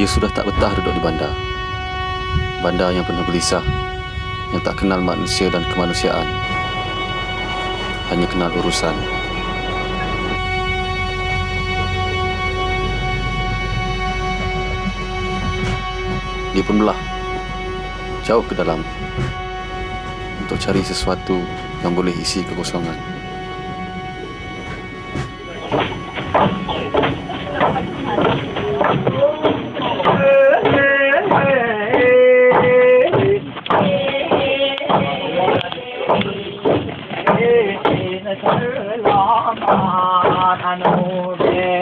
Dia sudah tak betah duduk di bandar. Bandar yang penuh gelisah, yang tak kenal manusia dan kemanusiaan. Hanya kenal urusan. Dia pun belah jauh ke dalam untuk cari sesuatu yang boleh isi kekosongan. 是喇嘛他奴呗。